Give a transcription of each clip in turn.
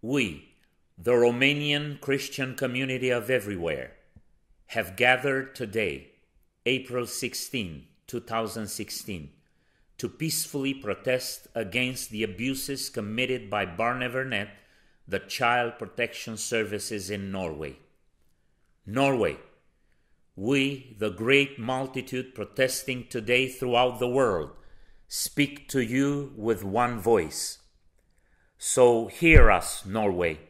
We, the Romanian Christian community of everywhere, have gathered today, April 16, 2016, to peacefully protest against the abuses committed by Barnevernet, the Child Protection Services in Norway. Norway, we, the great multitude protesting today throughout the world, speak to you with one voice. So hear us, Norway.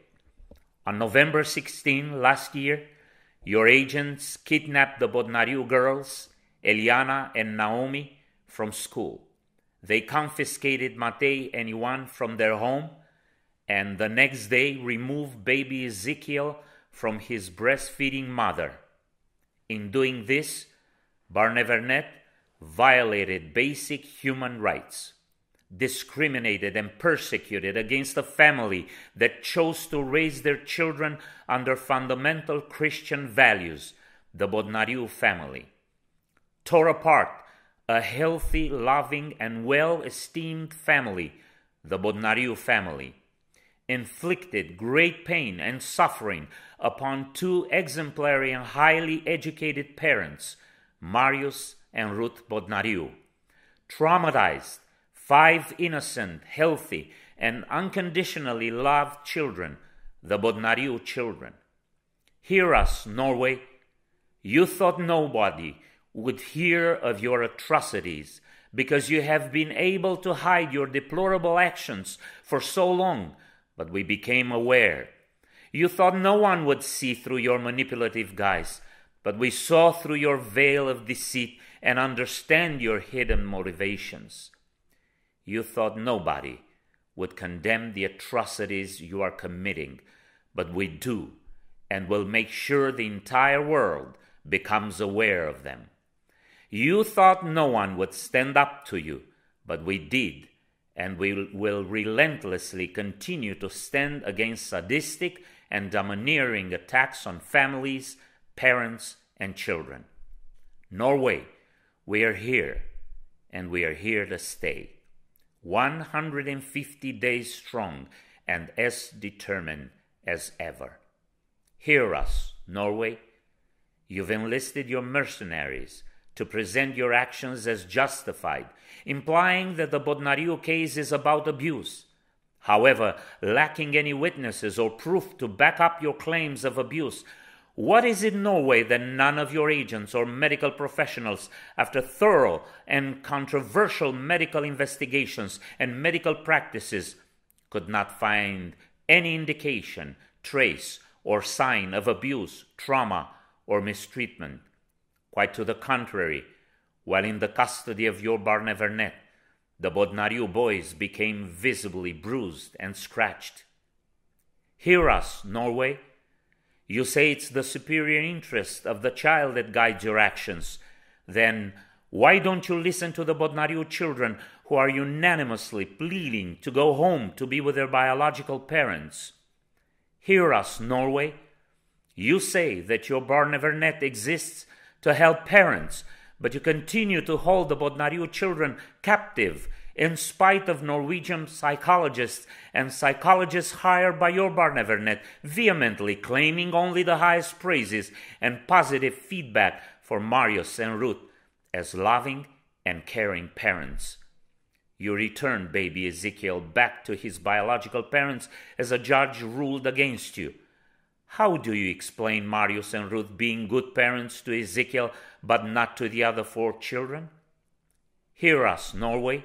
On November 16 last year, your agents kidnapped the Bodnariu girls, Eliana and Naomi, from school. They confiscated Matei and Ioan from their home, and the next day removed baby Ezekiel from his breastfeeding mother. In doing this, Barnevernet violated basic human rights, discriminated and persecuted against a family that chose to raise their children under fundamental Christian values, the Bodnariu family, tore apart a healthy, loving, and well esteemed family, the Bodnariu family, inflicted great pain and suffering upon two exemplary and highly educated parents, Marius and Ruth Bodnariu, traumatized five innocent, healthy, and unconditionally loved children, the Bodnariu children. Hear us, Norway. You thought nobody would hear of your atrocities because you have been able to hide your deplorable actions for so long, but we became aware. You thought no one would see through your manipulative guise, but we saw through your veil of deceit and understand your hidden motivations. You thought nobody would condemn the atrocities you are committing, but we do, and will make sure the entire world becomes aware of them. You thought no one would stand up to you, but we did, and we will relentlessly continue to stand against sadistic and domineering attacks on families, parents, and children. Norway, we are here, and we are here to stay. 150 days strong and as determined as ever. Hear us, Norway. You've enlisted your mercenaries to present your actions as justified, implying that the Bodnariu case is about abuse. However, lacking any witnesses or proof to back up your claims of abuse, what is in Norway that none of your agents or medical professionals, after thorough and controversial medical investigations and medical practices, could not find any indication, trace, or sign of abuse, trauma, or mistreatment? Quite to the contrary, while in the custody of your Barnevernet, the Bodnariu boys became visibly bruised and scratched. Hear us, Norway you say it's the superior interest of the child that guides your actions. Then why don't you listen to the Bodnariu children who are unanimously pleading to go home to be with their biological parents? Hear us, Norway. You say that your Barnevernet exists to help parents, but you continue to hold the Bodnariu children captive in spite of Norwegian psychologists and psychologists hired by your Barnevernet vehemently claiming only the highest praises and positive feedback for Marius and Ruth as loving and caring parents. You returned baby Ezekiel back to his biological parents as a judge ruled against you. How do you explain Marius and Ruth being good parents to Ezekiel but not to the other four children? Hear us, Norway.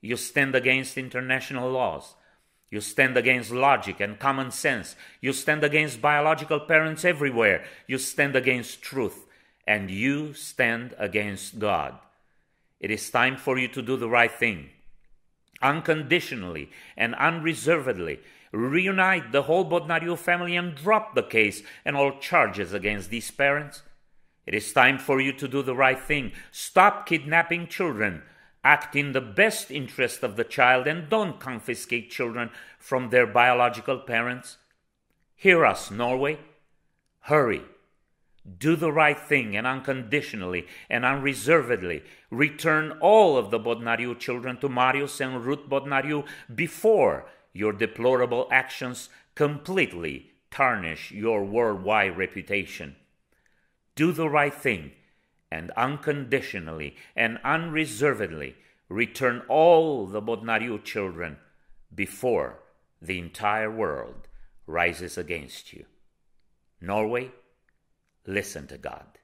You stand against international laws. You stand against logic and common sense. You stand against biological parents everywhere. You stand against truth. And you stand against God. It is time for you to do the right thing. Unconditionally and unreservedly reunite the whole Bodnariu family and drop the case and all charges against these parents. It is time for you to do the right thing. Stop kidnapping children act in the best interest of the child and don't confiscate children from their biological parents. Hear us, Norway. Hurry. Do the right thing and unconditionally and unreservedly return all of the Bodnariu children to Marius and Ruth Bodnariu before Your deplorable actions completely tarnish your worldwide reputation. Do the right thing and unconditionally and unreservedly return all the Bodnariu children before the entire world rises against you. Norway, listen to God.